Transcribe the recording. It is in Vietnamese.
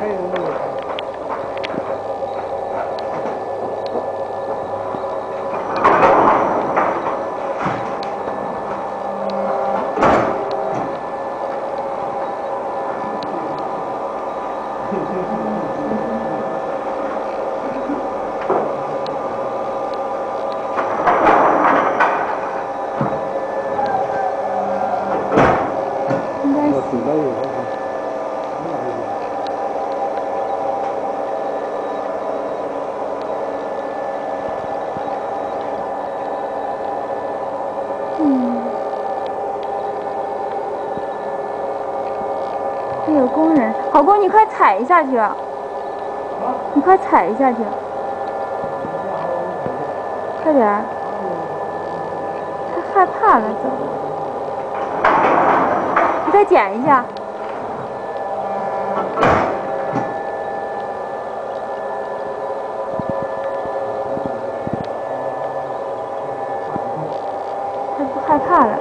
không từ lâu rồi 这有工人，好工，你快踩一下去，你快踩一下去，快点，他害怕了，怎么？你再捡一下，他不害怕了。